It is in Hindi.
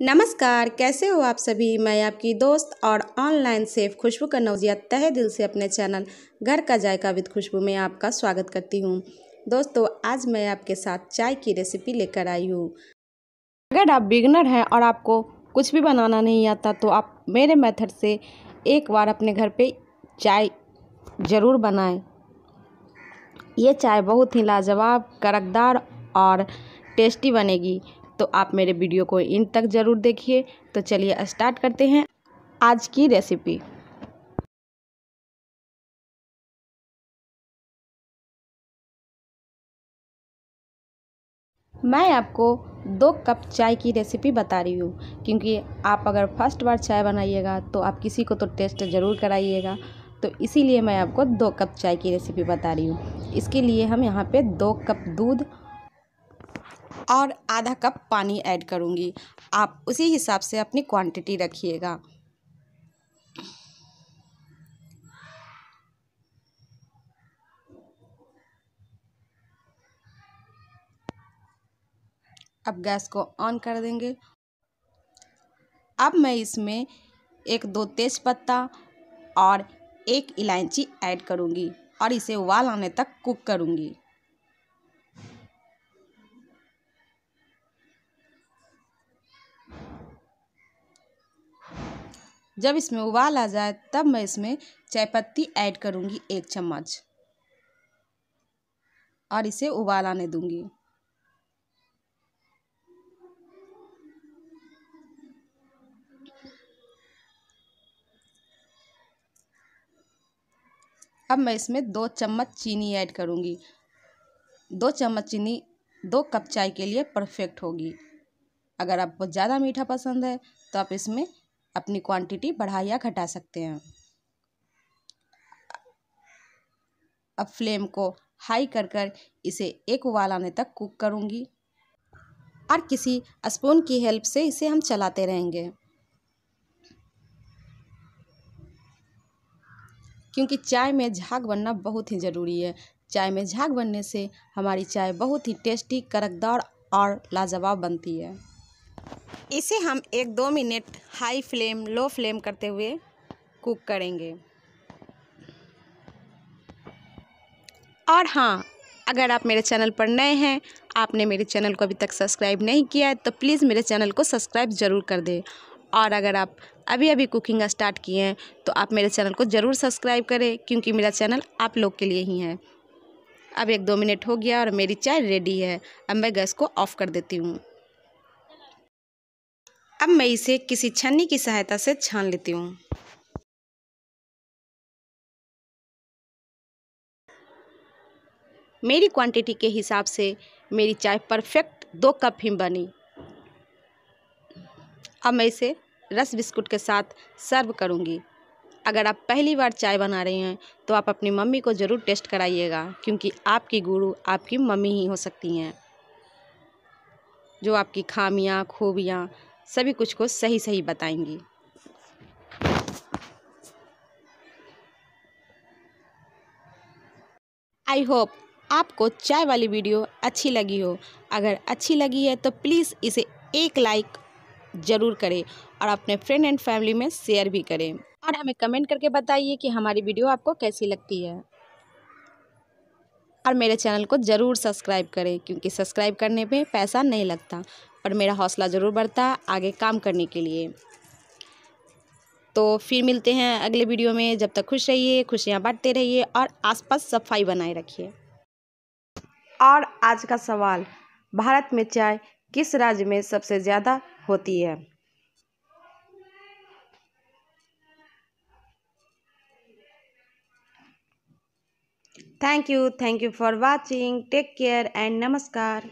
नमस्कार, कैसे हो आप सभी? मैं आपकी दोस्त और ऑनलाइन सेफ़ खुशबू का कन्नौजिया तहे दिल से अपने चैनल घर का जायका विद खुशबू में आपका स्वागत करती हूँ। दोस्तों, आज मैं आपके साथ चाय की रेसिपी लेकर आई हूँ। अगर आप बिगनर हैं और आपको कुछ भी बनाना नहीं आता तो आप मेरे मेथड से एक बार अपने घर पे चाय ज़रूर बनाएँ। ये चाय बहुत ही लाजवाब, करकदार और टेस्टी बनेगी। तो आप मेरे वीडियो को इन तक ज़रूर देखिए। तो चलिए स्टार्ट करते हैं आज की रेसिपी। मैं आपको दो कप चाय की रेसिपी बता रही हूँ। क्योंकि आप अगर फ़र्स्ट बार चाय बनाइएगा तो आप किसी को तो टेस्ट ज़रूर कराइएगा। तो इसीलिए मैं आपको दो कप चाय की रेसिपी बता रही हूँ। इसके लिए हम यहाँ पे दो कप दूध और आधा कप पानी ऐड करूँगी। आप उसी हिसाब से अपनी क्वांटिटी रखिएगा। अब गैस को ऑन कर देंगे। अब मैं इसमें एक दो तेज पत्ता और एक इलायची ऐड करूँगी और इसे उबाल आने तक कुक करूँगी। जब इसमें उबाल आ जाए, तब मैं इसमें चाय पत्ती ऐड करूँगी एक चम्मच। और इसे उबाल आने दूँगी। अब मैं इसमें दो चम्मच चीनी ऐड करूँगी। दो चम्मच चीनी दो कप चाय के लिए परफेक्ट होगी। अगर आपको ज़्यादा मीठा पसंद है तो आप इसमें अपनी क्वांटिटी बढ़ा या घटा सकते हैं। अब फ्लेम को हाई कर कर इसे एक उबाल आने तक कुक करूँगी। और किसी स्पून की हेल्प से इसे हम चलाते रहेंगे। क्योंकि चाय में झाग बनना बहुत ही ज़रूरी है। चाय में झाग बनने से हमारी चाय बहुत ही टेस्टी करकदार और लाजवाब बनती है। इसे हम एक दो minute high flame, low flame करते हुए कुक करेंगे। और हाँ अगर आप मेरे चैनल पर नए हैं, आपने मेरे चैनल को अभी तक सब्सक्राइब नहीं किया है तो प्लीज़ मेरे चैनल को सब्सक्राइब ज़रूर कर दें। और अगर आप अभी अभी कुकिंग स्टार्ट किए हैं तो आप मेरे चैनल को ज़रूर सब्सक्राइब करें, क्योंकि मेरा चैनल आप लोग के लिए ही है। अब एक दो मिनट हो गया और मेरी चाय रेडी है। अब मैं गैस को ऑफ़ कर देती हूँ। अब मैं इसे किसी छन्नी की सहायता से छान लेती हूँ। मेरी क्वांटिटी के हिसाब से मेरी चाय परफेक्ट दो कप ही बनी। अब मैं इसे रस बिस्कुट के साथ सर्व करूँगी। अगर आप पहली बार चाय बना रहे हैं तो आप अपनी मम्मी को ज़रूर टेस्ट कराइएगा, क्योंकि आपकी गुरु आपकी मम्मी ही हो सकती हैं। जो आपकी खामियाँ, खूबियाँ सभी कुछ को सही सही बताएँगी। आई होप आपको चाय वाली वीडियो अच्छी लगी हो। अगर अच्छी लगी है तो प्लीज़ इसे एक लाइक ज़रूर करें और अपने फ्रेंड एंड फैमिली में शेयर भी करें। और हमें कमेंट करके बताइए कि हमारी वीडियो आपको कैसी लगती है। और मेरे चैनल को ज़रूर सब्सक्राइब करें, क्योंकि सब्सक्राइब करने पे पैसा नहीं लगता। पर मेरा हौसला ज़रूर बढ़ता आगे काम करने के लिए। तो फिर मिलते हैं अगले वीडियो में। जब तक खुश रहिए, खुशियाँ बांटते रहिए और आसपास सफ़ाई बनाए रखिए। और आज का सवाल, भारत में चाय किस राज्य में सबसे ज़्यादा होती है? Thank you thank you for watching take care and नमस्कार।